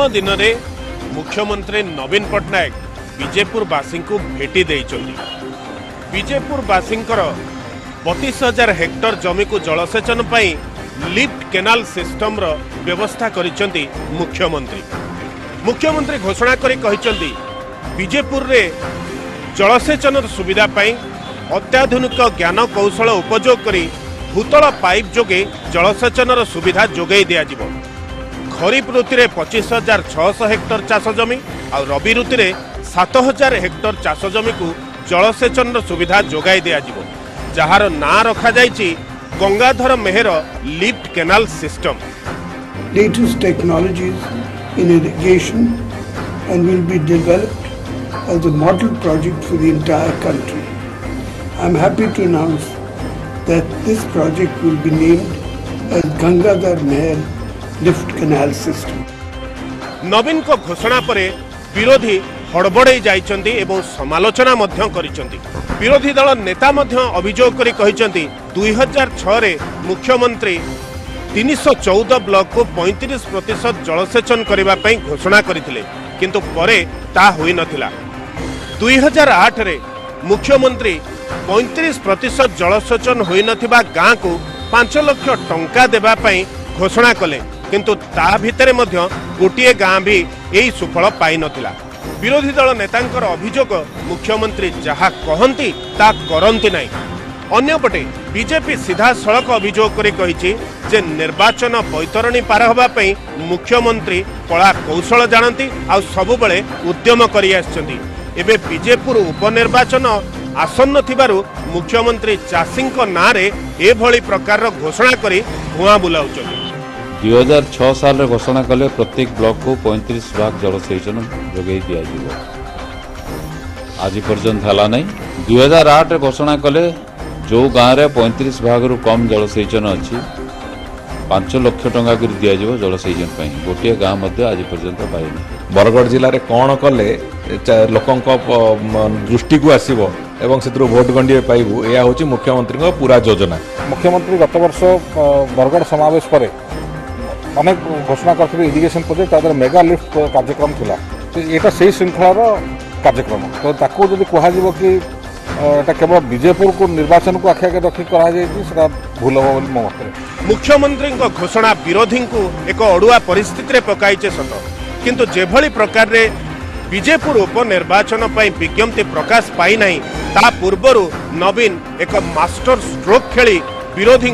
ଜନ୍ମଦିନରେ ମୁଖ୍ୟମନ୍ତ୍ରୀ ନବୀନ ପଟ୍ଟନାୟକ ବିଜେପୁରବାସୀଙ୍କୁ ଭେଟି ଦେଇଛନ୍ତି ବିଜେପୁରବାସୀଙ୍କର ବତିଶ ହଜାର ହେକ୍ଟର ଜମିକୁ ଜଳସେଚନ ପାଇଁ ଲିଫ୍ଟ କେନାଲ ସିଷ୍ଟମର ବ୍ୟବସ୍ଥା କରିଛନ୍ତି ମୁଖ୍ୟମନ୍ତ୍ରୀ ମୁଖ୍ୟମନ୍ତ୍ରୀ ଘୋଷଣା କରି କହିଛନ୍ତି ବିଜେପୁରରେ ଜଳସେଚନର ସୁବିଧା ପାଇଁ ଅତ୍ୟାଧୁନିକ ଜ୍ଞାନକୌଶଳ ଉପଯୋଗ କରି ଭୂତଳ ପାଇପ୍ ଯୋଗେ ଜଳସେଚନର ସୁବିଧା ଯୋଗାଇ ଦିଆଯିବ খরিফ ঋতুরে পঁচিশ হাজার ছশো হেক্টর চাষ জমি আবি ঋতুরে সাত হাজার হেক্টর চাষ জমিকু জলসেচনর সুবিধা যোগাই দিয়াযিব যাহার না রখাযাইছি Gangadhar Meher lift canal system latest technologies in irrigation and will be developed as a model project for the entire country. I'm happy to announce that this project will be named as Gangadhar Meher lift canal system नवीन को घोषणा परे विरोधी हड़बड़े जाइचंती एवं समालोचना मध्य करिचंती विरोधी दल नेता मध्य अभिजोग करी कहिचंती 2006 रे मुख्यमंत्री 314 ब्लॉक को 35 प्रतिशत जलसेचन करबा पई घोषणा करथिले किंतु परे ता होई नथिला 2008 रे मुख्यमंत्री 35 प्रतिशत जलसेचन होई नथिबा गां को 5 लाख टंका देबा पई घोषणा कले କିନ୍ତୁ ତା ଭିତରେ ମଧ୍ୟ ଗୋଟିଏ ଗାଁ ବି ଏହି ସୁଫଳ ପାଇନଥିଲା ବିରୋଧୀ ଦଳ ନେତାଙ୍କର ଅଭିଯୋଗ ମୁଖ୍ୟମନ୍ତ୍ରୀ ଯାହା କହନ୍ତି ତାହା କରନ୍ତି ନାହିଁ ଅନ୍ୟପଟେ ବିଜେପି ସିଧାସଳଖ ଅଭିଯୋଗ କରି କହିଛି ଯେ ନିର୍ବାଚନ ବୈତରଣୀ ପାର ହେବା ପାଇଁ ମୁଖ୍ୟମନ୍ତ୍ରୀ କଳା କୌଶଳ ଜାଣନ୍ତି ଆଉ ସବୁବେଳେ ଉଦ୍ୟମ କରି ଆସିଛନ୍ତି ଏବେ ବିଜେପୁର ଉପନିର୍ବାଚନ ଆସନ୍ନ ଥିବାରୁ ମୁଖ୍ୟମନ୍ତ୍ରୀ ଚାଷୀଙ୍କ ନାଁରେ ଏଭଳି ପ୍ରକାରର ଘୋଷଣା କରି ଭୁଆଁ ବୁଲାଉଛନ୍ତି ଦୁଇ ହଜାର ଛଅ ସାଲରେ ଘୋଷଣା କଲେ ପ୍ରତ୍ୟେକ ବ୍ଲକକୁ ପଇଁତିରିଶ ଭାଗ ଜଳସେଚନ ଯୋଗାଇ ଦିଆଯିବ ଆଜି ପର୍ଯ୍ୟନ୍ତ ହେଲା ନାହିଁ ଦୁଇ ହଜାର ଆଠରେ ଘୋଷଣା କଲେ ଯେଉଁ ଗାଁରେ ପଇଁତିରିଶ ଭାଗରୁ କମ୍ ଜଳସେଚନ ଅଛି ପାଞ୍ଚ ଲକ୍ଷ ଟଙ୍କା କରି ଦିଆଯିବ ଜଳସେଚନ ପାଇଁ ଗୋଟିଏ ଗାଁ ମଧ୍ୟ ଆଜି ପର୍ଯ୍ୟନ୍ତ ପାଇନି ବରଗଡ଼ ଜିଲ୍ଲାରେ କ'ଣ କଲେ ଲୋକଙ୍କ ଦୃଷ୍ଟିକୁ ଆସିବ ଏବଂ ସେଥିରୁ ଭୋଟ୍ ଗଣ୍ଡିଏ ପାଇବୁ ଏହା ହେଉଛି ମୁଖ୍ୟମନ୍ତ୍ରୀଙ୍କ ପୁରା ଯୋଜନା ମୁଖ୍ୟମନ୍ତ୍ରୀ ଗତବର୍ଷ ବରଗଡ଼ ସମାବେଶ ପରେ অনেক ঘোষণা করেছিল ইরিগেশন প্রজেক্ট তাদের মেগা লিফ্ট কার্যক্রম ছিল এটা সেই শৃঙ্খলার কার্যক্রম তো তাকে যদি ଯଦି କୁହାଯିବ କି এটা কেবল বিজেপুরকু নির্বাচনকু আখি আগে রক্ষি করা যাই সেটা ভুল হব বলে মো মতে মুখ্যমন্ত্রী ঘোষণা বিরোধী এক অড়ুয়া পরিস্থিতি পকাইছে সত কিন্তু যেভাবে প্রকার বিজেপুর উপনির্বাচন বিজ্ঞপ্তি প্রকাশ পাই নাই তা পূর্বর নবীন এক মাস্টর স্ট্রোক খেলি বিরোধী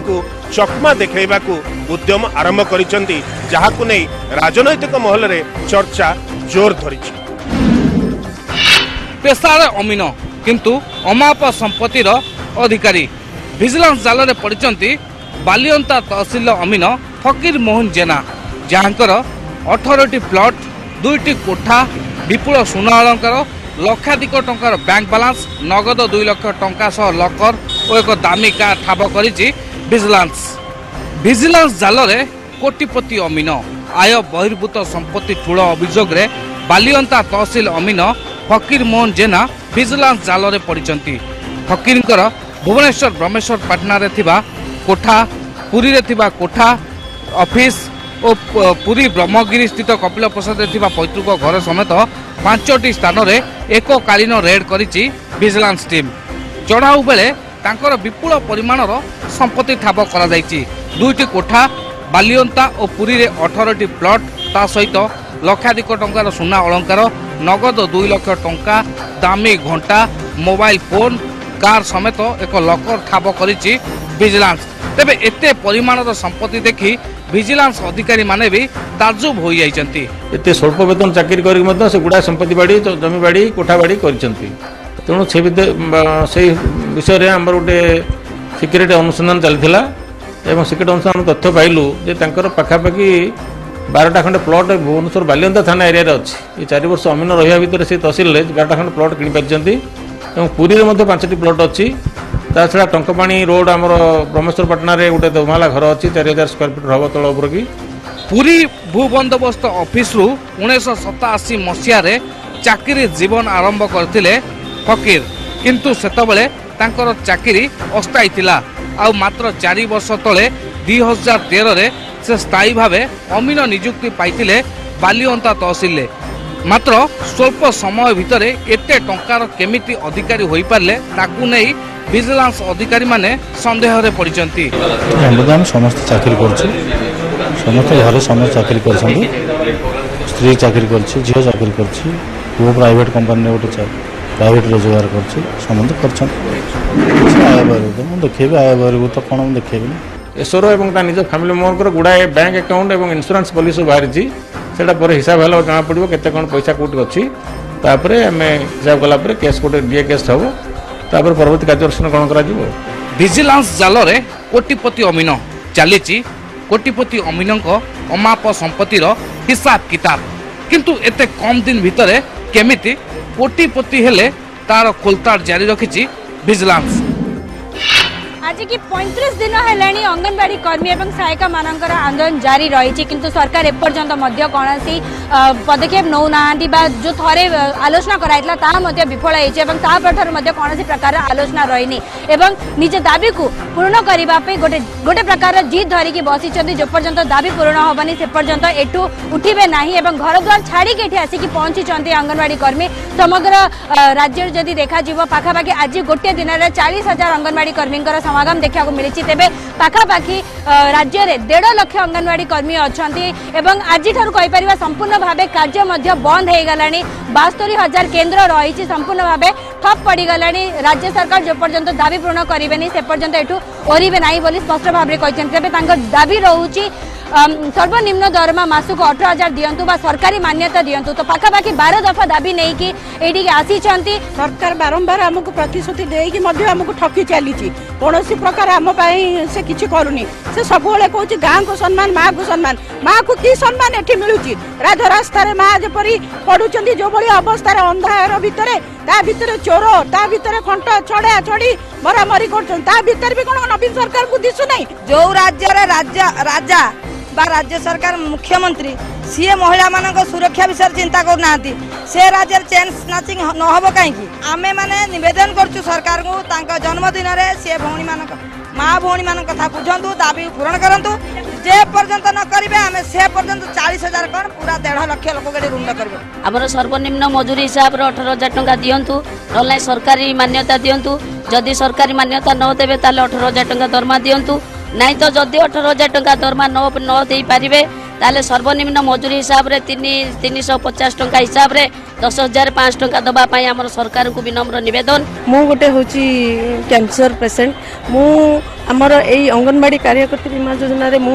ଚକମା ଦେଖାଇବାକୁ ଉଦ୍ୟମ ଆରମ୍ଭ କରିଛନ୍ତି ଯାହାକୁ ନେଇ ରାଜନୈତିକ ମହଲରେ ଚର୍ଚ୍ଚା ଜୋର ଧରିଛି পেশারে অমিন কিন্তু অমাপ সম্পত্তির অধিকারী ভিজিলান্স জালে পড়ছেন বালিয়ন্তা তহসিল অমিন ফকির মোহন জেনা যাঙ্কর অঠরটি প্লট দুইটি কোঠা বিপুল সোনাহলঙ্কর লক্ষাধিক টঙ্কার ব্যাঙ্ক বালান্স নগদ দুই লক্ষ টঙ্কা সহ লকর ও এক দামি কার ঠাব করেছে ଭିଜିଲାନ୍ସ ଭିଜିଲାନ୍ସ ଜାଲରେ କୋଟିପତି ଅମିନ ଆୟ ବହିର୍ଭୂତ ସମ୍ପତ୍ତି ଠୁଳ ଅଭିଯୋଗରେ ବାଲିଅନ୍ତା ତହସିଲ ଅମିନ ଫକୀର ମୋହନ ଜେନା ଭିଜିଲାନ୍ସ ଜାଲରେ ପଡ଼ିଛନ୍ତି ଫକୀରଙ୍କର ଭୁବନେଶ୍ୱର ବ୍ରହ୍ମେଶ୍ୱର ପାଟଣାରେ ଥିବା କୋଠା ପୁରୀରେ ଥିବା କୋଠା ଅଫିସ୍ ଓ ପୁରୀ ବ୍ରହ୍ମଗିରି ସ୍ଥିତ କପିଳ ପ୍ରସାଦରେ ଥିବା ପୈତୃକ ଘର ସମେତ ପାଞ୍ଚଟି ସ୍ଥାନରେ ଏକକାଳୀନ ରେଡ୍ କରିଛି ଭିଜିଲାନ୍ସ ଟିମ୍ ଚଢ଼ାଉ ବେଳେ ତାଙ୍କର ବିପୁଳ ପରିମାଣର ସମ୍ପତ୍ତି ଠାବ କରାଯାଇଛି ଦୁଇଟି କୋଠା ବାଲିଅନ୍ତା ଓ ପୁରୀରେ ଅଠରଟି ପ୍ଲଟ୍ ତା ସହିତ ଲକ୍ଷାଧିକ ଟଙ୍କାର ସୁନା ଅଳଙ୍କାର ନଗଦ ଦୁଇ ଲକ୍ଷ ଟଙ୍କା ଦାମୀ ଘଣ୍ଟା ମୋବାଇଲ ଫୋନ୍ କାର୍ ସମେତ ଏକ ଲକର ଠାବ କରିଛି ଭିଜିଲାନ୍ସ ତେବେ ଏତେ ପରିମାଣର ସମ୍ପତ୍ତି ଦେଖି ଭିଜିଲାନ୍ସ ଅଧିକାରୀମାନେ ବି ତାଜୁବ ହୋଇଯାଇଛନ୍ତି ଏତେ ସ୍ୱଳ୍ପ ବେତନ ଚାକିରି କରିକି ମଧ୍ୟ ସେଗୁଡ଼ା ସମ୍ପତ୍ତି ବାଡ଼ି ଜମିବାଡ଼ି କୋଠାବାଡ଼ି କରିଛନ୍ତି तेभि विषय आमे सिक अनुसन्धान सिक्रेट अनुसन्धान तथ्य पाइँ पाखि बारटा खुट्टा प्लट भुवन बाल्य थाना एरिया अहिले चार वर्ष अमिन रहिभित्र तहसल बारटा खण्ड प्लट किनिपरिन्छ पुरीले मध्य पाँच प्लट अस् छा टा रोड अब ब्रमेशवर पट्ने गएर दोमाला घर अस्ति चार हजार स्क्वे फिट हे तल कि पुरी भू बन्दोबस्त अफिस्रु उसी मसहे चाकरी जीवन आरंभ गरि ଫକିର କିନ୍ତୁ ସେତେବେଳେ ତାଙ୍କର ଚାକିରି ଅସ୍ଥାୟୀ ଥିଲା ଆଉ ମାତ୍ର ଚାରି ବର୍ଷ ତଳେ ଦୁଇ ହଜାର ତେରରେ ସେ ସ୍ଥାୟୀ ଭାବେ ଅମିନ ନିଯୁକ୍ତି ପାଇଥିଲେ ବାଲିଅନ୍ତା ତହସିଲରେ ମାତ୍ର ସ୍ୱଳ୍ପ ସମୟ ଭିତରେ ଏତେ ଟଙ୍କାର କେମିତି ଅଧିକାରୀ ହୋଇପାରିଲେ ତାକୁ ନେଇ ଭିଜିଲାନ୍ସ ଅଧିକାରୀମାନେ ସନ୍ଦେହରେ ପଡ଼ିଛନ୍ତି ଆମେ ସମସ୍ତେ ଚାକିରି କରୁଛୁ ସମସ୍ତେ ଘରେ ସମସ୍ତେ ଚାକିରି କରିଛନ୍ତି ସ୍ତ୍ରୀ ଚାକିରି କରିଛି ଝିଅ ଚାକିରି କରିଛି ପୁଅ ପ୍ରାଇଭେଟ୍ କମ୍ପାନୀରେ ଗୋଟେ ଚାକିରି ପ୍ରାଇଭେଟ୍ ରୋଜଗାର କରୁଛି ସମସ୍ତେ କରୁଛନ୍ତି କିଛି ଆୟ ବାହାରିବ ମୁଁ ଦେଖେଇବି ଆୟ ବାହାରିବ ତ କ'ଣ ମୁଁ ଦେଖେଇବିନି ଏସୋର ଏବଂ ତା ନିଜ ଫ୍ୟାମିଲି ମେମ୍ବରଙ୍କର ଗୁଡ଼ାଏ ବ୍ୟାଙ୍କ ଆକାଉଣ୍ଟ ଏବଂ ଇନ୍ସୁରାନ୍ସ ପଲିସି ବାହାରିଛି ସେଇଟା ପରେ ହିସାବ ହେଲେ ଜଣା ପଡ଼ିବ କେତେ କ'ଣ ପଇସା କେଉଁଠି ଅଛି ତାପରେ ଆମେ ହିସାବ କଲା ପରେ କେସ୍ ଗୋଟେ ଡିଏ କେସ୍ ହେବ ତାପରେ ପରବର୍ତ୍ତୀ କାର୍ଯ୍ୟାନୁଷ୍ଠାନ ଗ୍ରହଣ କରାଯିବ ଭିଜିଲାନ୍ସ ଜାଲରେ କୋଟିପତି ଅମିନ ଚାଲିଛି କୋଟିପତି ଅମିନଙ୍କ ଅମାପ ସମ୍ପତ୍ତିର ହିସାବ କିତାବ କିନ୍ତୁ ଏତେ କମ୍ ଦିନ ଭିତରେ କେମିତି কোটিপতি ହେଲେ ତାର କୋଲତାଡ଼ ଜାରି ରଖିଛି ଭିଜିଲାନ୍ସ আজিকি পঁয়ত্রিশ দিন হলে অঙ্গনবাড়ি কর্মী এবং সহায়িকা মান আন্দোলন জারি রয়েছে কিন্তু সরকার এপর্যন্ত কৌশি পদক্ষেপ নৌ না বা যে থরে আলোচনা করা হয়েছিল তা বিফল হয়েছে এবং তাপঠার কৌশি প্রকার আলোচনা রয়েনি এবং নিজ দাবি পূরণ করা গোটে গোটে প্রকার জিদ ধরিকি বসিছেন যেপর্যন্ত দাবি পূরণ হবনি সেপর্যন্ত এটু উঠবে না এবং ঘরদ্বার ছাড়িকি এটি আসিকি পৌঁছিছেন অঙ্গনবাড়ি কর্মী সমগ্র রাজ্যের যদি দেখা পাখাপাখি আজ গোটিয়ে দিনের চাশ হাজার অঙ্গনবাড়ি কর্মীঙ্কর সমাগম দেখা মিছে তবে পাখাপাখি রাজ্যের দেড় লক্ষ অঙ্গনওয়াড়ি কর্মী অবং আজিঠার কইপার সম্পূর্ণ ভাবে কার্য বন্ধ হয়ে গলা বাস্তরি হাজার কেন্দ্র রয়েছে সম্পূর্ণ ভাবে ঠপ পড়িগলা রাজ্য সরকার যেপর্যন্ত দাবি পূরণ করবে সে পর্যন্ত এটু ওরবে না বলে স্পষ্ট ভাবে কিন্তু তবে তাঁর দাবি রয়েছে সর্বনিম্ন দরমা মাসক অঠর হাজার দিও বা সরকারি মান্যতা দিও তো পাখাপাখি বার দফা দাবি নেই এইটি আসিছেন সরকার বারম্বার আমি প্রতিশ্রুতি দিয়ে আমি ঠকি চালিছি কোণী প্রকার আমি সে কিছু করুনি সে সবুলে কৌছি গাঁকু সম্মান মা কু সম্মান মা কু কি সম্মান এটি মিলুছি রাজরাস্তায় মা যেপরি পড়ুচ্ছেন যেভাবে অবস্থায় অন্ধার ভিতরে তা ভিতরে চোর তা ভিতরে খণ্ট ছড়া ছড়ি মরামরি করছেন তা ভিতরে বি কোন নবীন সরকারকে দিশু নাই যে রাজ্যের রাজা রাজা বা রাজ্য সরকার মুখ্যমন্ত্রী সি মহিলা মান সুরক্ষা বিষয়ে চিন্তা করু না সে রাজ্যের চেন স্নাচিং নহব কী আমি মানে নিবেদন করছু সরকার জন্মদিনের সি ভী মান মা ভী মান কথা বুঝতু দাবি পূরণ করতু যে পর্যন্ত ন করবে আমি সে পর্যন্ত চাশ হাজার কর পুরা দেড় লক্ষ লোক গোটে রুণ্ড করব আমার সর্বনিম্ন মজুরি হিসাবে অঠর হাজার টাকা দিও নাই সরকারি মান্যতা দিও যদি সরকারি মান্যতা ন তাহলে অঠর হাজার টাকা দরমা দিও ନାହିଁ ତ ଯଦି ଅଠର ହଜାର ଟଙ୍କା ଦରମା ନ ନ ଦେଇପାରିବେ ତାହେଲେ ସର୍ବନିମ୍ନ ମଜୁରୀ ହିସାବରେ ତିନି ତିନିଶହ ପଚାଶ ଟଙ୍କା ହିସାବରେ দশ হাজার পাঁচ টঙ্কা দেওয়া আমার সরকারকে বিনম্র নিবেদন মু গোটে হচ্ছে ক্যান্সর পেসেন্ট মু আমার এই অঙ্গনবাড়ি কার্যকর্তী বীমা যোজনার মু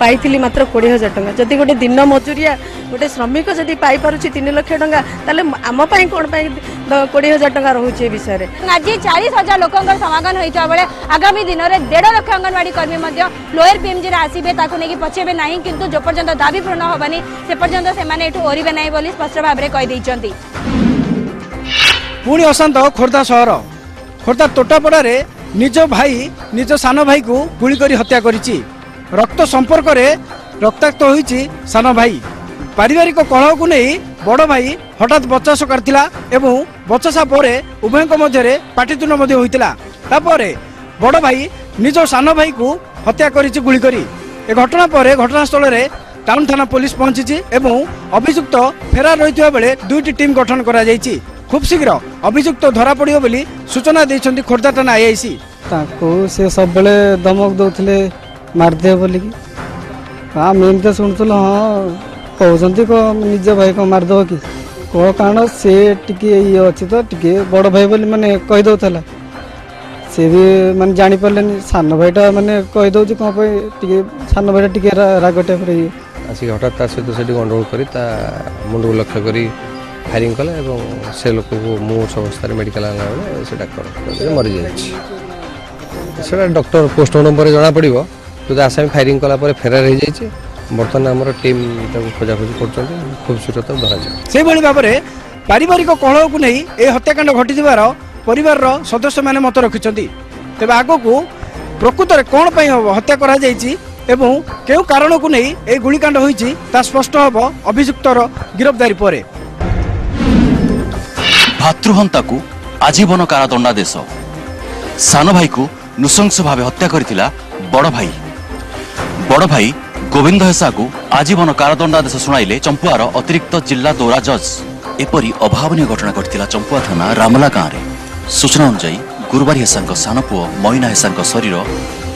পাইলি মাত্র কোড়ি হাজার টাকা যদি গোটে দিন মজুরিয়া গোটে শ্রমিক যদি পাইপারুছি তিন লক্ষ টাকা তাহলে আমি কোণ পাই কোড়ি হাজার টাকা রয়েছে এ বিষয়ে আজ চারিশ হাজার লোকর সমাগম হয়েছে বেড়ে আগামী দিনের দেড় লক্ষ অঙ্গনবাড়ি কর্মী মধ্য লোয়ার পিএমজি আসবে তাকে নিয়ে পচাইবে না কিন্তু যে পর্যন্ত দাবি পূর্ণ হবানি সে পর্যন্ত সে এটু ওরবে না বলে স্পষ্ট ভাবে কে ଦେଇଛନ୍ତି ପୁଣି ଅଶାନ୍ତ ଖୋର୍ଦ୍ଧା ସହର ଖୋର୍ଦ୍ଧା ତୋଟାପଡ଼ାରେ ନିଜ ଭାଇ ନିଜ ସାନ ଭାଇକୁ ଗୁଳି କରି ହତ୍ୟା କରିଛି ରକ୍ତ ସମ୍ପର୍କରେ ରକ୍ତାକ୍ତ ହୋଇଛି ସାନ ଭାଇ ପାରିବାରିକ କଳହକୁ ନେଇ ବଡ଼ ଭାଇ ହଠାତ୍ ବଚସ କରିଥିଲା ଏବଂ ବଚସା ପରେ ଉଭୟଙ୍କ ମଧ୍ୟରେ ପାଟିତୁଣ୍ଡ ମଧ୍ୟ ହୋଇଥିଲା ତାପରେ ବଡ଼ ଭାଇ ନିଜ ସାନ ଭାଇକୁ ହତ୍ୟା କରିଛି ଗୁଳି କରି ଏ ଘଟଣା ପରେ ଘଟଣାସ୍ଥଳରେ টাউন থানা পুলিশ পৌঁছিছে এবং অভিযুক্ত ফেরার রয়েছে বেড়ে দুইটি টিম গঠন করা যাইছি খুব শীঘ্র অভিযুক্ত ধরা পড়িব বলে সূচনা দিয়েছেন খোর্ধা থানা আইআইসি তাঁকু সে সবুলে ধমক দৌলে মারিদেব বলি আমি এমনি শুণুল হ্যাঁ কৌ নিজ ভাই কম মারিদেব কি কোণ কারণ সে টিকি ইয়ে অছি তো টিকি বড় ভাই বলে মানে কইদেউলা সে বি মানে জাঁপারে সান ভাইটা মানে কইদেছি কোণ টিকি সান ভাইটা টিকি রাগ টাইপের ইয়ে ଆସିକି ହଠାତ୍ ତା ସହିତ ସେଠି ଗଣ୍ଡଗୋଳ କରି ତା ମୁଣ୍ଡକୁ ଲକ୍ଷ୍ୟ କରି ଫାୟାରିଂ କଲେ ଏବଂ ସେ ଲୋକକୁ ମୁଁ ସମସ୍ତରେ ମେଡ଼ିକାଲ ଆଣିଲା ବେଳେ ସେ ଡାକ୍ତର ମରିଯାଇଛି ସେଇଟା ଡକ୍ଟର ପୋଷ୍ଟମର୍ଟମ୍ ପରେ ଜଣାପଡ଼ିବ ଯଦି ଆସାମୀ ଫାୟାରିଂ କଲା ପରେ ଫେରାର ହୋଇଯାଇଛି ବର୍ତ୍ତମାନ ଆମର ଟିମ୍ ତାକୁ ଖୋଜାଖୋଜି କରୁଛନ୍ତି ଖୁବ୍ ଶୀଘ୍ର ତାକୁ ଧରାଯିବ ସେହିଭଳି ଭାବରେ ପାରିବାରିକ କଳହକୁ ନେଇ ଏ ହତ୍ୟାକାଣ୍ଡ ଘଟିଥିବାର ପରିବାରର ସଦସ୍ୟମାନେ ମତ ରଖିଛନ୍ତି ତେବେ ଆଗକୁ ପ୍ରକୃତରେ କ'ଣ ପାଇଁ ହତ୍ୟା କରାଯାଇଛି ଏବଂ କେଉଁ କାରଣକୁ ନେଇ ଏହି ଗୁଳିକାଣ୍ଡ ହୋଇଛି ତାହା ସ୍ପଷ୍ଟ ହେବ ଅଭିଯୁକ୍ତର ଗିରଫଦାରୀ ପରେ ଭାତୃହନ୍ତାକୁ ଆଜୀବନ କାରାଦଣ୍ଡାଦେଶ ସାନ ଭାଇକୁ ନୃଶଂସ ଭାବେ ହତ୍ୟା କରିଥିଲା ବଡ଼ ଭାଇ ବଡ଼ ଭାଇ ଗୋବିନ୍ଦ ହେସାକୁ ଆଜୀବନ କାରାଦଣ୍ଡାଦେଶ ଶୁଣାଇଲେ ଚମ୍ପୁଆର ଅତିରିକ୍ତ ଜିଲ୍ଲା ଦୌରା ଜଜ୍ ଏପରି ଅଭାବନୀୟ ଘଟଣା ଘଟିଥିଲା ଚମ୍ପୁଆ ଥାନା ରାମଲା ଗାଁରେ ସୂଚନା ଅନୁଯାୟୀ ଗୁରୁବାରୀ ହେସାଙ୍କ ସାନ ପୁଅ ମଇନା ହେସାଙ୍କ ଶରୀର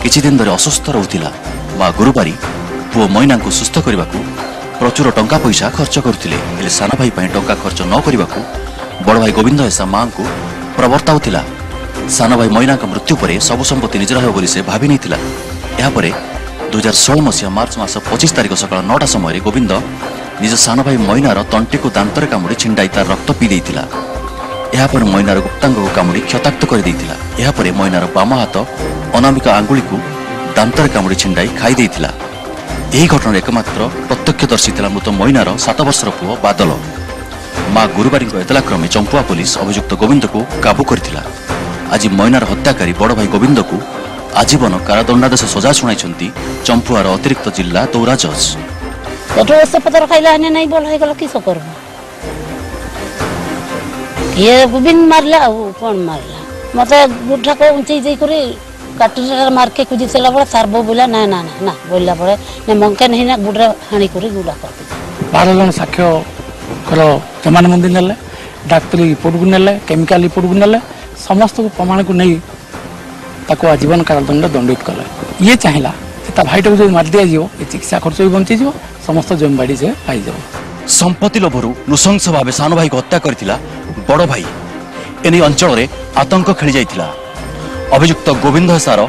କିଛି ଦିନ ଧରି ଅସୁସ୍ଥ ରହୁଥିଲା ବା ଗୁରୁବାରୀ ପୁଅ ମୈନାଙ୍କୁ ସୁସ୍ଥ କରିବାକୁ ପ୍ରଚୁର ଟଙ୍କା ପଇସା ଖର୍ଚ୍ଚ କରୁଥିଲେ ହେଲେ ସାନ ଭାଇ ପାଇଁ ଟଙ୍କା ଖର୍ଚ୍ଚ ନ କରିବାକୁ ବଡ଼ ଭାଇ ଗୋବିନ୍ଦ ଏସା ମାଙ୍କୁ ପ୍ରବର୍ତ୍ତାଉଥିଲା ସାନ ଭାଇ ମୈନାଙ୍କ ମୃତ୍ୟୁ ପରେ ସବୁ ସମ୍ପତ୍ତି ନିଜର ହେବ ବୋଲି ସେ ଭାବି ନେଇଥିଲା ଏହାପରେ ଦୁଇ ହଜାର ଷୋହଳ ମସିହା ମାର୍ଚ୍ଚ ମାସ ପଚିଶ ତାରିଖ ସକାଳ ନଅଟା ସମୟରେ ଗୋବିନ୍ଦ ନିଜ ସାନ ଭାଇ ମୈନାର ତଣ୍ଟିକୁ ଦାନ୍ତରେ କାମୁଡ଼ି ଛିଣ୍ଡାଇ ତା ରକ୍ତ ପିଇ ଦେଇଥିଲା ଏହାପରେ ମୈନାର ଗୁପ୍ତାଙ୍ଗକୁ କାମୁଡ଼ି କ୍ଷତାକ୍ତ କରିଦେଇଥିଲା ଏହାପରେ ମୈନାର ବାମ ହାତ ଅନାମିକ ଆଙ୍ଗୁଳିକୁ ଦାନ୍ତରେ କାମୁଡ଼ି ଛିଣ୍ଡାଇ ଖାଇଦେଇଥିଲା ଏହି ଘଟଣାର ଏକମାତ୍ର ପ୍ରତ୍ୟକ୍ଷଦର୍ଶୀ ଥିଲା ମୃତ ମଇନାର ସାତ ବର୍ଷର ପୁଅ ବାଦଲ ମା ଗୁରୁବାରୀଙ୍କ ଏତଲା କ୍ରମେ ଚମ୍ପୁଆ ପୋଲିସ ଅଭିଯୁକ୍ତ ଗୋବିନ୍ଦକୁ କାବୁ କରିଥିଲା ଆଜି ମଇନାର ହତ୍ୟାକାରୀ ବଡ଼ ଭାଇ ଗୋବିନ୍ଦକୁ ଆଜୀବନ କାରାଦଣ୍ଡାଦେଶ ସଜା ଶୁଣାଇଛନ୍ତି ଚମ୍ପୁଆର ଅତିରିକ୍ତ ଜିଲ୍ଲା ଦୌରା ଜଜ୍ ସେଠୁ ଔଷଧପତ୍ର ଖାଇଲା ଆନେ ନାଇଁ ଭଲ ହେଇଗଲା କିସ କରିବ କିଏ ଗୋବିନ୍ଦ ମାରିଲା ଆଉ କ'ଣ ମାରିଲା ମୋତେ ଗୁଠାକୁ ଉଞ୍ଚେଇ ଦେଇକରି কাটুটার মারকে কুজি সারা পরে সারবো বলে না না না না বললা পরে না মঙ্কে নেই না গুড়ে হাঁড়ি করে গুড়া করতে বারো জন সাক্ষ্যর জমান মন্দির নেলে ডাক্তারি রিপোর্টকু নেলে কেমিকাল রিপোর্টকু নেলে সমস্ত প্রমাণকু নেই তাকে আজীবন কারাদণ্ড দণ্ডিত কলে ইয়ে চাহিলা যে তা ভাইটাকে যদি মারি দিয়াযিব এ চিকিৎসা খরচ বি বঞ্চিযিব সমস্ত জমিবাড়ি সে পাইযিব সম্পত্তি লোভରୁ ନୃଶଂସ ଭାବେ ସାନ ଭାଇକୁ ହତ୍ୟା କରିଥିଲା ବଡ଼ ଭାଇ ଏନେଇ ଅଞ୍ଚଳରେ ଆତଙ୍କ ଖେଳିଯାଇଥିଲା ଅଭିଯୁକ୍ତ ଗୋବିନ୍ଦ ହେସାର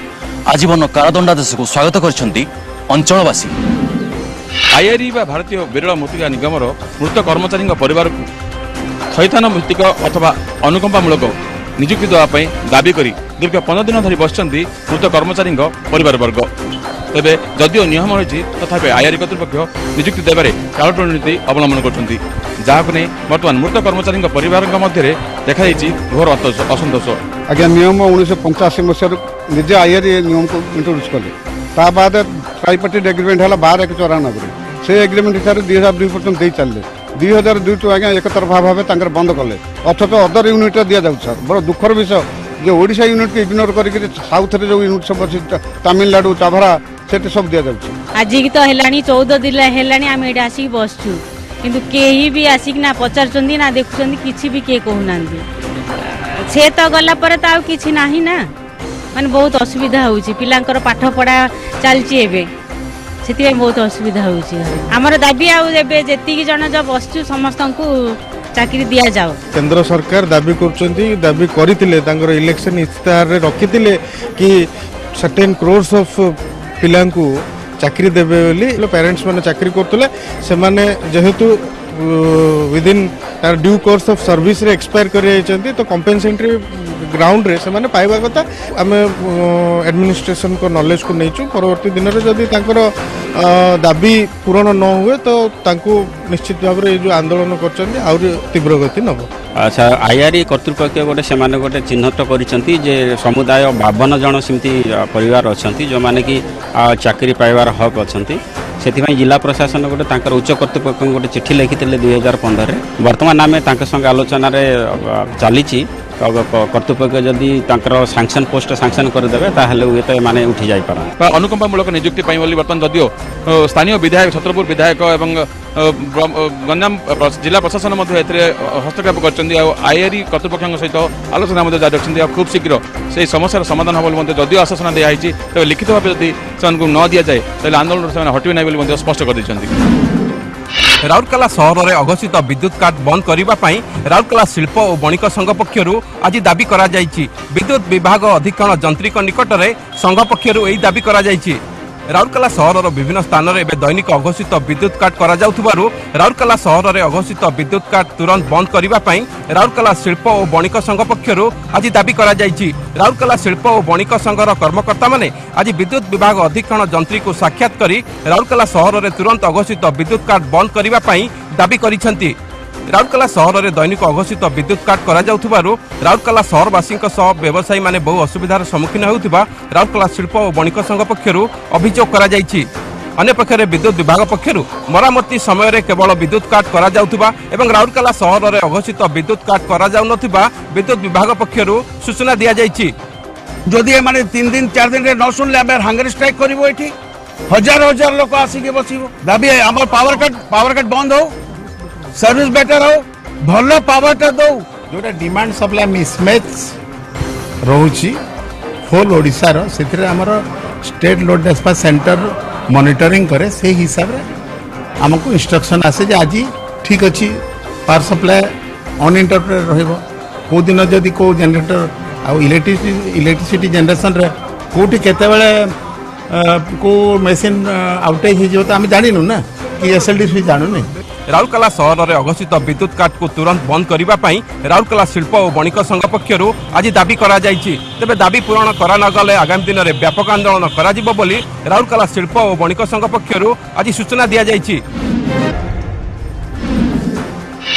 ଆଜୀବନ କାରାଦଣ୍ଡାଦେଶକୁ ସ୍ୱାଗତ କରିଛନ୍ତି ଅଞ୍ଚଳବାସୀ ଆଇଆର୍ଇ ବା ଭାରତୀୟ ବିରଳ ମୃତ୍ତିକା ନିଗମର ମୃତ କର୍ମଚାରୀଙ୍କ ପରିବାରକୁ ଥଇଥାନ ଭିତ୍ତିକ ଅଥବା ଅନୁକମ୍ପାମୂଳକ ନିଯୁକ୍ତି ଦେବା ପାଇଁ ଦାବି କରି ଦୀର୍ଘ ପନ୍ଦର ଦିନ ଧରି ବସିଛନ୍ତି ମୃତ କର୍ମଚାରୀଙ୍କ ପରିବାରବର୍ଗ ତେବେ ଯଦିଓ ନିୟମ ରହିଛି ତଥାପି ଆଇଆର୍ଇ କର୍ତ୍ତୃପକ୍ଷ ନିଯୁକ୍ତି ଦେବାରେ ଚାଉଳ ରୀତି ଅବଲମ୍ବନ କରୁଛନ୍ତି ଯାହାକୁ ନେଇ ବର୍ତ୍ତମାନ ମୃତ କର୍ମଚାରୀଙ୍କ ପରିବାରଙ୍କ ମଧ୍ୟରେ ଦେଖାଯାଇଛି ଘୋର ଅସନ୍ତୋଷ ଆଜ୍ଞା ନିୟମ ଉଣେଇଶହ ପଞ୍ଚାଅଶୀ ମସିହାରୁ ନିଜେ ଆଇଆର୍ଇ ନିୟମକୁ ଇଣ୍ଟ୍ରୋଡ୍ୟୁସ୍ କଲେ ତା ବାଦ ଟ୍ରାଇପାର୍ଟିଟ୍ ଏଗ୍ରିମେଣ୍ଟ ହେଲା ବାର ଏକ ଚଉରାନବେରେ ସେ ଏଗ୍ରିମେଣ୍ଟ ହିସାବରେ ଦୁଇ ହଜାର ଦୁଇ ପର୍ଯ୍ୟନ୍ତ ଦେଇ ଚାଲିଲେ ଦୁଇ ହଜାର ଦୁଇଠୁ ଆଜ୍ଞା ଏକତରଫା ଭାବେ ତାଙ୍କର ବନ୍ଦ କଲେ ଅଥଚ ଅଦର ୟୁନିଟ୍ରେ ଦିଆଯାଉଛି ସାର୍ ବଡ଼ ଦୁଃଖର ବିଷୟ যে ওড়িশা ইউনিটকে ইগনোর করি সাউথের যে ইউনিট সব আছে তামিলনাড়ু চাভরা ସେଠି ସବୁ ଦିଆଯାଉଛି ଆଜିକି ତ ହେଲାଣି ଚଉଦ ଦିନ ହେଲାଣି ଆମେ ଏଠି ଆସିକି ବସିଛୁ କିନ୍ତୁ କେହି ବି ଆସିକି ନା ପଚାରୁଛନ୍ତି ନା ଦେଖୁଛନ୍ତି କିଛି ବି କିଏ କହୁନାହାନ୍ତି ସେ ତ ଗଲା ପରେ ତ ଆଉ କିଛି ନାହିଁ ନା ମାନେ ବହୁତ ଅସୁବିଧା ହେଉଛି ପିଲାଙ୍କର ପାଠପଢ଼ା ଚାଲିଛି ଏବେ ସେଥିପାଇଁ ବହୁତ ଅସୁବିଧା ହେଉଛି ଆମର ଦାବି ଆଉ ଏବେ ଯେତିକି ଜଣ ଯେଉଁ ବସିଛୁ ସମସ୍ତଙ୍କୁ ଚାକିରି ଦିଆଯାଉ କେନ୍ଦ୍ର ସରକାର ଦାବି କରୁଛନ୍ତି ଦାବି କରିଥିଲେ ତାଙ୍କର ଇଲେକ୍ସନ୍ ଇସ୍ତାହାରରେ ରଖିଥିଲେ କି ସର୍ଟେନ୍ କ୍ରୋର୍ସ ଅଫ୍ ପିଲାଙ୍କୁ ଚାକିରି ଦେବେ ବୋଲି ପ୍ୟାରେଣ୍ଟସ୍ ମାନେ ଚାକିରି କରୁଥିଲେ ସେମାନେ ଯେହେତୁ ୱିଦିନ୍ ତା'ର ଡ୍ୟୁ କୋର୍ସ ଅଫ୍ ସର୍ଭିସରେ ଏକ୍ସପାୟର କରିଯାଇଛନ୍ତି ତ କମ୍ପେନ୍ସେଟ୍ରି ଗ୍ରାଉଣ୍ଡରେ ସେମାନେ ପାଇବା କଥା ଆମେ ଆଡ଼ମିନିଷ୍ଟ୍ରେସନଙ୍କ ନଲେଜକୁ ନେଇଛୁ ପରବର୍ତ୍ତୀ ଦିନରେ ଯଦି ତାଙ୍କର ଦାବି ପୂରଣ ନ ହୁଏ ତ ତାଙ୍କୁ ନିଶ୍ଚିତ ଭାବରେ ଏଇ ଯେଉଁ ଆନ୍ଦୋଳନ କରିଛନ୍ତି ଆହୁରି ତୀବ୍ର ଗତି ନେବ ଆଚ୍ଛା ଆଇଆର୍ଇ କର୍ତ୍ତୃପକ୍ଷ ଗୋଟେ ସେମାନେ ଗୋଟେ ଚିହ୍ନଟ କରିଛନ୍ତି ଯେ ସମୁଦାୟ ବାବନ ଜଣ ସେମିତି ପରିବାର ଅଛନ୍ତି ଯେଉଁମାନେ କି ଚାକିରି ପାଇବାର ହକ୍ ଅଛନ୍ତି ସେଥିପାଇଁ ଜିଲ୍ଲା ପ୍ରଶାସନ ଗୋଟେ ତାଙ୍କର ଉଚ୍ଚ କର୍ତ୍ତୃପକ୍ଷଙ୍କୁ ଗୋଟେ ଚିଠି ଲେଖିଥିଲେ ଦୁଇ ହଜାର ପନ୍ଦରରେ ବର୍ତ୍ତମାନ ଆମେ ତାଙ୍କ ସଙ୍ଗେ ଆଲୋଚନାରେ ଚାଲିଛି কর্তৃপক্ষ যদি তাঁর স্যাংশন পোস্ট স্যাংশন করেদেবে তাহলে হুয়েত এমানে উঠি যাইপারে বা অনুকম্পামূলক নিযুক্তি পাই বলে বর্তমান যদিও স্থানীয় বিধায়ক ছত্রপুর বিধায়ক এবং গঞ্জাম জেলা প্রশাসন মধ্যে এতে হস্তক্ষেপ করছেন আইআরি কর্তৃপক্ষ সহ আলোচনা মধ্যে জারি রাখছেন খুব শীঘ্র সেই সমস্যার সমাধান হব বলে যদিও আশ্বাসনা দিয়া হয়েছে তবে লিখিত ভাবে যদি সে ন দিয়া যায় তাহলে আন্দোলন সে হটবে না বলে স্পষ্ট করে দিয়েছেন ରାଉରକେଲା ସହରରେ ଅଘୋଷିତ ବିଦ୍ୟୁତ୍ କାଟ ବନ୍ଦ କରିବା ପାଇଁ ରାଉରକେଲା ଶିଳ୍ପ ଓ ବଣିକ ସଂଘ ପକ୍ଷରୁ ଆଜି ଦାବି କରାଯାଇଛି ବିଦ୍ୟୁତ୍ ବିଭାଗ ଅଧିକରଣ ଯନ୍ତ୍ରୀଙ୍କ ନିକଟରେ ସଂଘ ପକ୍ଷରୁ ଏହି ଦାବି କରାଯାଇଛି ରାଉରକେଲା ସହରର ବିଭିନ୍ନ ସ୍ଥାନରେ ଏବେ ଦୈନିକ ଅଘୋଷିତ ବିଦ୍ୟୁତ୍ କାଟ୍ କରାଯାଉଥିବାରୁ ରାଉରକେଲା ସହରରେ ଅଘୋଷିତ ବିଦ୍ୟୁତ୍ କାଟ୍ ତୁରନ୍ତ ବନ୍ଦ କରିବା ପାଇଁ ରାଉରକେଲା ଶିଳ୍ପ ଓ ବଣିକ ସଂଘ ପକ୍ଷରୁ ଆଜି ଦାବି କରାଯାଇଛି ରାଉରକେଲା ଶିଳ୍ପ ଓ ବଣିକ ସଂଘର କର୍ମକର୍ତ୍ତାମାନେ ଆଜି ବିଦ୍ୟୁତ୍ ବିଭାଗ ଅଧୀକ୍ଷଣ ଯନ୍ତ୍ରୀଙ୍କୁ ସାକ୍ଷାତ କରି ରାଉରକେଲା ସହରରେ ତୁରନ୍ତ ଅଘୋଷିତ ବିଦ୍ୟୁତ୍ କାଟ୍ ବନ୍ଦ କରିବା ପାଇଁ ଦାବି କରିଛନ୍ତି ରାଉରକେଲା ସହରରେ ଦୈନିକ ଅଘୋଷିତ ବିଦ୍ୟୁତ୍ କାଟ୍ କରାଯାଉଥିବାରୁ ରାଉରକେଲା ସହରବାସୀଙ୍କ ସହ ବ୍ୟବସାୟୀମାନେ ବହୁ ଅସୁବିଧାର ସମ୍ମୁଖୀନ ହେଉଥିବା ରାଉରକେଲା ଶିଳ୍ପ ଓ ବଣିକ ସଂଘ ପକ୍ଷରୁ ଅଭିଯୋଗ କରାଯାଇଛି ଅନ୍ୟପକ୍ଷରେ ବିଦ୍ୟୁତ୍ ବିଭାଗ ପକ୍ଷରୁ ମରାମତି ସମୟରେ କେବଳ ବିଦ୍ୟୁତ୍ କାଟ୍ କରାଯାଉଥିବା ଏବଂ ରାଉରକେଲା ସହରରେ ଅଘୋଷିତ ବିଦ୍ୟୁତ୍ କାଟ୍ କରାଯାଉନଥିବା ବିଦ୍ୟୁତ୍ ବିଭାଗ ପକ୍ଷରୁ ସୂଚନା ଦିଆଯାଇଛି ଯଦି ଏମାନେ ତିନି ଦିନ ଚାରି ଦିନରେ ନ ଶୁଣିଲେ ଆମେ ହାଙ୍ଗରି ଷ୍ଟ୍ରାଇକ୍ କରିବୁ ଏଠି ହଜାର ହଜାର ଲୋକ ଆସିକି ବସିବ ଦାବି ଆମର ପାୱାର କଟ୍ ପାୱାର କଟ୍ ବନ୍ଦ ହଉ सर्विस बेटर हो भल पावर टा दौ जो डिमांड सप्लाई मिसमैच रोची फुल ओडार से state load despatch centre monitoring करे से हिसाब से आमको इंस्ट्रक्शन आसे जे आज ठीक अच्छे पावर सप्लाय अनइंटरप्रेटेड रो दिन जदि कौ जेनेटर आउ इलेक्ट्रिसिटी इलेक्ट्रिसिटी जनरेशन रे कोटी केते बेले को मशीन आउटेज हो जे तो आमी जानिनु ना कि एसएलडी से जानु नै ରାଉରକେଲା ସହରରେ ଅଘୋଷିତ ବିଦ୍ୟୁତ୍ କାଟକୁ ତୁରନ୍ତ ବନ୍ଦ କରିବା ପାଇଁ ରାଉରକେଲା ଶିଳ୍ପ ଓ ବଣିକ ସଂଘ ପକ୍ଷରୁ ଆଜି ଦାବି କରାଯାଇଛି ତେବେ ଦାବି ପୂରଣ କରାନଗଲେ ଆଗାମୀ ଦିନରେ ବ୍ୟାପକ ଆନ୍ଦୋଳନ କରାଯିବ ବୋଲି ରାଉରକେଲା ଶିଳ୍ପ ଓ ବଣିକ ସଂଘ ପକ୍ଷରୁ ଆଜି ସୂଚନା ଦିଆଯାଇଛି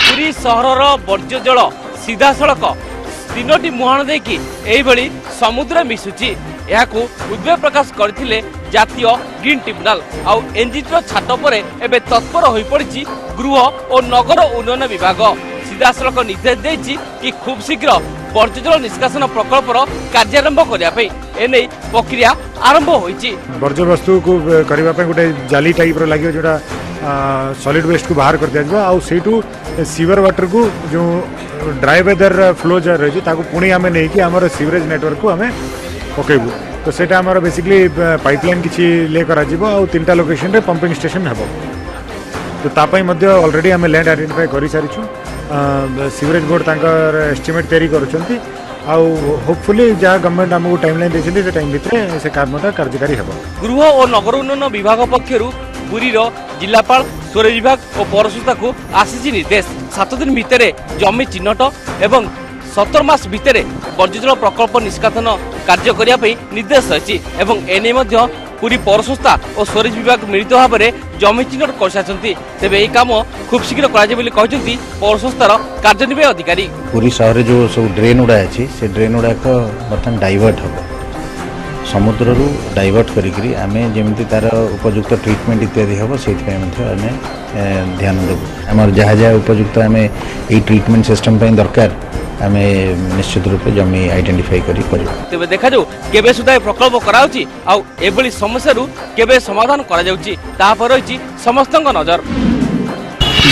ପୁରୀ ସହରର ବର୍ଜ୍ୟ ଜଳ ସିଧାସଳଖ ତିନୋଟି ମୁହାଣ ଦେଇକି ଏହିଭଳି ସମୁଦ୍ର ମିଶୁଛି ଏହାକୁ ଉଦ୍ବେଗ ପ୍ରକାଶ କରିଥିଲେ ଜାତୀୟ ଗ୍ରୀନ୍ ଟ୍ରିବ୍ୟୁନାଲ୍ ଆଉ ଏନ୍ଜିଟିର ଛାତ ପରେ ଏବେ ତତ୍ପର ହୋଇପଡ଼ିଛି ଗୃହ ଓ ନଗର ଉନ୍ନୟନ ବିଭାଗ ସିଧାସଳଖ ନିର୍ଦ୍ଦେଶ ଦେଇଛି କି ଖୁବ୍ ଶୀଘ୍ର ବର୍ଜ୍ୟଜଳ ନିଷ୍କାସନ ପ୍ରକଳ୍ପର କାର୍ଯ୍ୟାରମ୍ଭ କରିବା ପାଇଁ ଏନେଇ ପ୍ରକ୍ରିୟା ଆରମ୍ଭ ହୋଇଛି ବର୍ଜ୍ୟବସ୍ତୁକୁ କରିବା ପାଇଁ ଗୋଟେ ଜାଲି ଟାଇପ୍ର ଲାଗିବ ଯେଉଁଟା ସଲିଡ୍ ୱେଷ୍ଟକୁ ବାହାର କରିଦିଆଯିବ ଆଉ ସେଇଠୁ ସିଭର ୱାଟରକୁ ଯେଉଁ ଡ୍ରାଏ ୱେଦର ଫ୍ଲୋ ଯାହା ରହିଛି ତାକୁ ପୁଣି ଆମେ ନେଇକି ଆମର ସିଭରେଜ୍ ନେଟୱାର୍କକୁ ଆମେ पकेबु त बेसिकलीपल लन आउँटा लोेसन पम्पिङ स्टेसन हे तै अलरेडी आम ल्यान्ड आइडेन्टिफाई गरिसिछु सिभरेज बोर्ड तस्टिमेट तयारी गरुन्छ टाइम होपुली से गभर्मेन्ट आम हेबो गृह कार्य नगर उन्नयन विभाग पक्षरु पुरी र जिल्लापा विभागता आसि निर्देश सतदिन भित्र जमि एवं সতর মাস ভিতরে বর্জিত প্রকল্প নিষ্কাশন কার্য করা নির্দেশ রয়েছে এবং এনে মধ্য পুরী পৌরসংস্থা ও সোরেজ বিভাগ মিলিত ভাবে জমি চিহ্নট করসারিছেন তবে এই কাম খুব শীঘ্র করা যাবে কিন্তু পৌরসংস্থার কার্যনির্বাহী অধিকারী পুরী শহরে যে সব ড্রেন গুড়া আছে সে ড্রেন গুড়াক বর্তমানে ডাইভর্ট হব সমুদ্র ডাইভর্ট করি আমি যেমি তার উপযুক্ত ট্রিটমেন্ট ইত্যাদি হব সেই আমি ধ্যান দেব আমার যা যা উপযুক্ত আমি এই ট্রিটমেন্ট সিস্টেম দরকার ଆମେ ନିଶ୍ଚିତ ରୂପେ ଜମି ଆଇଡେଣ୍ଟିଫାଇ କରିପାରିବା ତେବେ ଦେଖାଯାଉ କେବେ ସୁଦ୍ଧା ଏ ପ୍ରକଳ୍ପ କରାଯାଉଛି ଆଉ ଏଭଳି ସମସ୍ୟାରୁ କେବେ ସମାଧାନ କରାଯାଉଛି ତାହାପରେ ରହିଛି ସମସ୍ତଙ୍କ ନଜର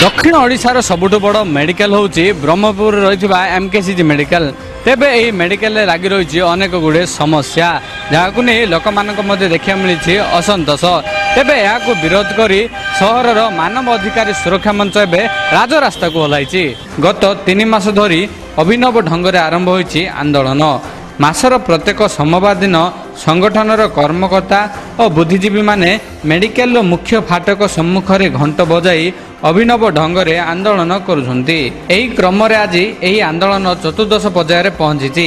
ଦକ୍ଷିଣ ଓଡ଼ିଶାର ସବୁଠୁ ବଡ଼ ମେଡିକାଲ ହେଉଛି ବ୍ରହ୍ମପୁରରେ ରହିଥିବା ଏମକେସିଜି ମେଡିକାଲ ତେବେ ଏହି ମେଡିକାଲରେ ଲାଗି ରହିଛି ଅନେକ ଗୁଡ଼ିଏ ସମସ୍ୟା ଯାହାକୁ ନେଇ ଲୋକମାନଙ୍କ ମଧ୍ୟ ଦେଖିବାକୁ ମିଳିଛି ଅସନ୍ତୋଷ ତେବେ ଏହାକୁ ବିରୋଧ କରି ସହରର ମାନବ ଅଧିକାରୀ ସୁରକ୍ଷା ମଞ୍ଚ ଏବେ ରାଜରାସ୍ତାକୁ ଓହ୍ଲାଇଛି ଗତ ତିନି ମାସ ଧରି ଅଭିନବ ଢଙ୍ଗରେ ଆରମ୍ଭ ହୋଇଛି ଆନ୍ଦୋଳନ ମାସର ପ୍ରତ୍ୟେକ ସୋମବାର ଦିନ ସଂଗଠନର କର୍ମକର୍ତ୍ତା ଓ ବୁଦ୍ଧିଜୀବୀମାନେ ମେଡିକାଲର ମୁଖ୍ୟ ଫାଟକ ସମ୍ମୁଖରେ ଘଣ୍ଟ ବଜାଇ ଅଭିନବ ଢଙ୍ଗରେ ଆନ୍ଦୋଳନ କରୁଛନ୍ତି ଏହି କ୍ରମରେ ଆଜି ଏହି ଆନ୍ଦୋଳନ ଚତୁର୍ଦ୍ଦଶ ପର୍ଯ୍ୟାୟରେ ପହଞ୍ଚିଛି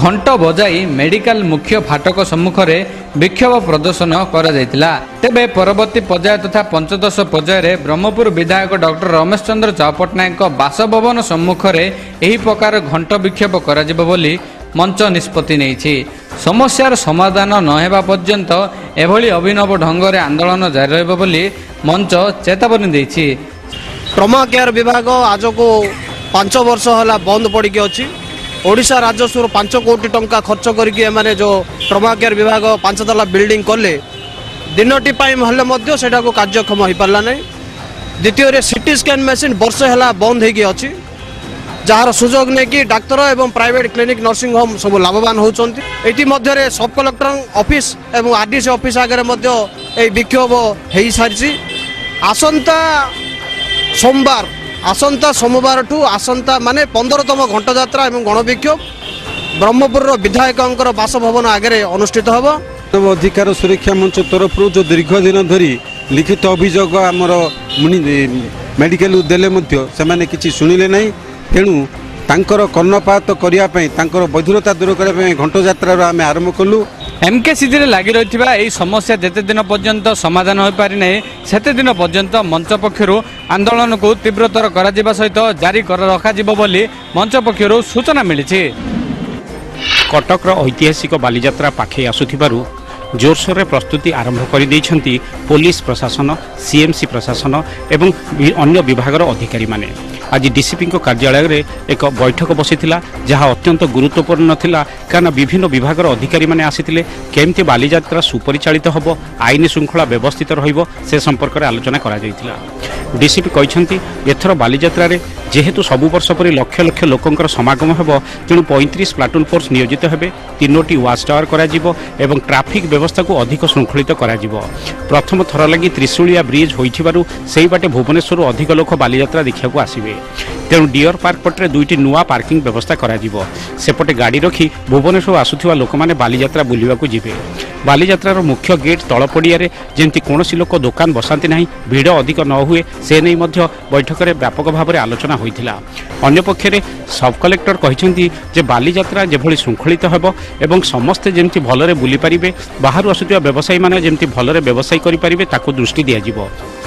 ଘଣ୍ଟ ବଜାଇ ମେଡିକାଲ ମୁଖ୍ୟ ଫାଟକ ସମ୍ମୁଖରେ ବିକ୍ଷୋଭ ପ୍ରଦର୍ଶନ କରାଯାଇଥିଲା ତେବେ ପରବର୍ତ୍ତୀ ପର୍ଯ୍ୟାୟ ତଥା ପଞ୍ଚଦଶ ପର୍ଯ୍ୟାୟରେ ବ୍ରହ୍ମପୁର ବିଧାୟକ ଡକ୍ଟର ରମେଶ ଚନ୍ଦ୍ର ଚ ପଟ୍ଟନାୟକଙ୍କ ବାସଭବନ ସମ୍ମୁଖରେ ଏହି ପ୍ରକାର ଘଣ୍ଟ ବିକ୍ଷୋଭ କରାଯିବ ବୋଲି ମଞ୍ଚ ନିଷ୍ପତ୍ତି ନେଇଛି ସମସ୍ୟାର ସମାଧାନ ନ ହେବା ପର୍ଯ୍ୟନ୍ତ ଏଭଳି ଅଭିନବ ଢଙ୍ଗରେ ଆନ୍ଦୋଳନ ଜାରି ରହିବ ବୋଲି ମଞ୍ଚ ଚେତାବନୀ ଦେଇଛି ট্রমা କେୟାର ବିଭାଗ ଆଜକୁ ପାଞ୍ଚ ବର୍ଷ ହେଲା ବନ୍ଦ ପଡ଼ିକି ଅଛି ଓଡ଼ିଶା ରାଜସ୍ୱରୁ ପାଞ୍ଚ କୋଟି ଟଙ୍କା ଖର୍ଚ୍ଚ କରିକି ଏମାନେ ଯେଉଁ ଟ୍ରମା କେୟାର ବିଭାଗ ପାଞ୍ଚତାଲା ବିଲ୍ଡିଂ କଲେ ଦିନଟି ପାଇଁ ହେଲେ ମଧ୍ୟ ସେଟାକୁ କାର୍ଯ୍ୟକ୍ଷମ ହୋଇପାରିଲା ନାହିଁ ଦ୍ୱିତୀୟରେ ସିଟି ସ୍କାନ୍ ମେସିନ୍ ବର୍ଷେ ହେଲା ବନ୍ଦ ହୋଇକି ଅଛି ଯାହାର ସୁଯୋଗ ନେଇକି ଡାକ୍ତର ଏବଂ ପ୍ରାଇଭେଟ୍ କ୍ଲିନିକ୍ ନର୍ସିଂ ହୋମ୍ ସବୁ ଲାଭବାନ ହେଉଛନ୍ତି ଏଥିମଧ୍ୟରେ ସବ୍ କଲେକ୍ଟରଙ୍କ ଅଫିସ୍ ଏବଂ ଆର୍ ଡି ସି ଅଫିସ୍ ଆଗରେ ମଧ୍ୟ ଏହି ବିକ୍ଷୋଭ ହୋଇସାରିଛି ଆସନ୍ତା সোমবার আসন্তা সোমবার ঠু আসন্তা মানে পনেরোতম ঘণ্টযাত্রা এবং গণবিক্ষোভ ব্রহ্মপুর বিধায়ক বাসভবন আগে অনুষ্ঠিত হব অধিকার সুরক্ষা মঞ্চ তরফর যে দীর্ঘদিন ধরে লিখিত অভিযোগ আমার মেডিকাল দেলে সে কিছু শুনিলে না তেমন তাঁর কর্ণপাত করা তাঁর ତାଙ୍କର দূর করা କରିବା আমি আরম্ভ কলু ଏମକେସିଜିରେ ଲାଗି ରହିଥିବା ଏହି ସମସ୍ୟା ଯେତେ ଦିନ ପର୍ଯ୍ୟନ୍ତ ସମାଧାନ ହୋଇପାରିନାହିଁ ସେତେ ଦିନ ପର୍ଯ୍ୟନ୍ତ ମଞ୍ଚ ପକ୍ଷରୁ ଆନ୍ଦୋଳନକୁ ତୀବ୍ରତର କରାଯିବା ସହିତ ଜାରି ରଖାଯିବ ବୋଲି ମଞ୍ଚ ପକ୍ଷରୁ ସୂଚନା ମିଳିଛି କଟକର ଐତିହାସିକ ବାଲିଯାତ୍ରା ପାଖେଇ ଆସୁଥିବାରୁ জোরসোরে প্রস্তুতি আরম্ভ করেদেইছেন পুলিশ প্রশাসন সিএমসি প্রশাসন এবং অন্য বিভাগের অধিকারী মানে আজ ডিসিপি কার্যালয়ে এক বৈঠক বসিলা যা অত্যন্ত গুরুত্বপূর্ণ লা কারণ বিভিন্ন বিভাগের অধিকারী মানে আসিলে কেমতি বালিযাত্রা সুপরিচালিত হব আইন শৃঙ্খলা ব্যবস্থিত রহব সে সম্পর্কের আলোচনা করা যাই ডিসিপি কিন্তু এথর বালিযাত্রায় যেহেতু সবু বর্ষ পরি লক্ষ লক্ষ লোকঙ্কর সমাগম হব তেণু পঁয়ত্রিশ প্লাটুন ফোর্স নিয়োজিত হবে তিনোটি ওয়াচ টাওয়ার করা এবং ট্রাফিক ব্যবস্থাকে অধিক শৃঙ্খলিত করা প্রথম থর লাগি ত্রিশূଳିଆ ବ୍ରିଜ୍ ହୋଇଥିବାରୁ ସେହି ବାଟେ ଭୁବନେଶ୍ୱରରୁ ଅଧିକ ଲୋକ ବାଲିଯାତ୍ରା ଦେଖିବାକୁ ଆସିବେ ତେଣୁ ଡିଅର ପାର୍କ ପଟରେ ଦୁଇଟି ନୂଆ ପାର୍କିଂ ବ୍ୟବସ୍ଥା କରାଯିବ ସେପଟେ ଗାଡ଼ି ରଖି ଭୁବନେଶ୍ୱର ଆସୁଥିବା ଲୋକମାନେ ବାଲିଯାତ୍ରା ବୁଲିବାକୁ ଯିବେ ବାଲିଯାତ୍ରାର ମୁଖ୍ୟ ଗେଟ୍ ତଳ ପଡ଼ିଆରେ ଯେମିତି କୌଣସି ଲୋକ ଦୋକାନ ବସାନ୍ତି ନାହିଁ ଭିଡ଼ ଅଧିକ ନ ହୁଏ ସେ ନେଇ ମଧ୍ୟ ବୈଠକରେ ବ୍ୟାପକ ଭାବରେ ଆଲୋଚନା ହୋଇଛି ହୋଇଥିଲା ଅନ୍ୟପକ୍ଷରେ ସବ୍ କଲେକ୍ଟର କହିଛନ୍ତି ଯେ ବାଲିଯାତ୍ରା ଯେଭଳି ଶୃଙ୍ଖଳିତ ହେବ ଏବଂ ସମସ୍ତେ ଯେମିତି ଭଲରେ ବୁଲିପାରିବେ ବାହାରୁ ଆସୁଥିବା ବ୍ୟବସାୟୀମାନେ ଯେମିତି ଭଲରେ ବ୍ୟବସାୟ କରିପାରିବେ ତାକୁ ଦୃଷ୍ଟି ଦିଆଯିବ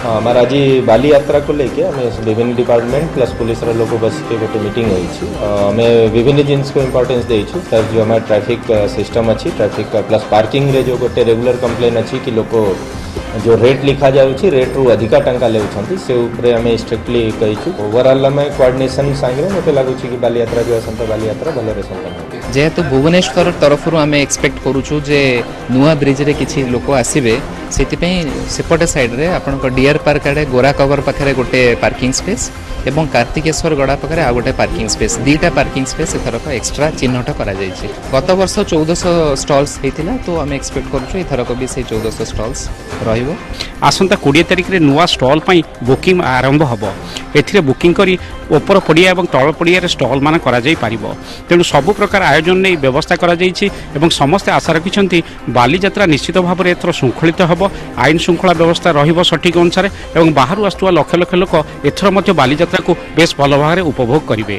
हमारा आज बाली यात्रा को लेके हमें विभिन्न डिपार्टमेंट प्लस पुलिस लोग बस के गोटे मीटिंग हो हमें विभिन्न जिनस को इम्पोर्टेंस देचु सर जो हमारा ट्रैफिक सिस्टम अच्छी ट्रैफिक प्लस पार्किंग रे जो गोटे रेगुलर कंप्लेन अच्छी कि लोग जो रेट लिखा जाट रेट्रु अधिका टाँचा लेवती स्ट्रिक्टली कहीचु ओभरअल आम कोआर्डनेसन सांगे मत लगुच कि बायात्रा जो आसंता बायात्रा भले संपन्न जेहेतु भुवनेश्वर तरफ आम एक्सपेक्ट करुचु जे नुआ रे कि लोक आसवे ସେଥିପାଇଁ ସେପଟେ ସାଇଡ଼୍ରେ ଆପଣଙ୍କ ଡିଆର୍ ପାର୍କ ଆଡ଼େ ଗୋରା କବର ପାଖରେ ଗୋଟେ ପାର୍କିଂ ସ୍ପେସ୍ ଏବଂ କାର୍ତ୍ତିକେଶ୍ୱର ଗଡ଼ା ପାଖରେ ଆଉ ଗୋଟେ ପାର୍କିଂ ସ୍ପେସ୍ ଦୁଇଟା ପାର୍କିଂ ସ୍ପେସ୍ ଏଥରକ ଏକ୍ସଟ୍ରା ଚିହ୍ନଟ କରାଯାଇଛି ଗତ ବର୍ଷ ଚଉଦଶହ ଷ୍ଟଲ୍ସ ହେଇଥିଲା ତ ଆମେ ଏକ୍ସପେକ୍ଟ କରୁଛୁ ଏଥରକ ବି ସେଇ ଚଉଦଶହ ଷ୍ଟଲ୍ସ ରହିବ ଆସନ୍ତା କୋଡ଼ିଏ ତାରିଖରେ ନୂଆ ଷ୍ଟଲ୍ ପାଇଁ ବୁକିଂ ଆରମ୍ଭ ହେବ ଏଥିରେ ବୁକିଂ କରି ଉପର ପଡ଼ିଆ ଏବଂ ତଳ ପଡ଼ିଆରେ ଷ୍ଟଲ୍ମାନ କରାଯାଇପାରିବ ତେଣୁ ସବୁ ପ୍ରକାର ଆୟୋଜନ ନେଇ ବ୍ୟବସ୍ଥା କରାଯାଇଛି ଏବଂ ସମସ୍ତେ ଆଶା ରଖିଛନ୍ତି ବାଲିଯାତ୍ରା ନିଶ୍ଚିତ ଭାବରେ ଏଥର ଶୃଙ୍ଖଳିତ ହେବ ହେବ ଆଇନ ଶୃଙ୍ଖଳା ବ୍ୟବସ୍ଥା ରହିବ ସଠିକ ଅନୁସାରେ ଏବଂ ବାହାରୁ ଆସୁଥିବା ଲକ୍ଷ ଲକ୍ଷ ଲୋକ ଏଥର ମଧ୍ୟ ବାଲିଯାତ୍ରାକୁ ବେଶ ଭଲ ଭାବରେ ଉପଭୋଗ କରିବେ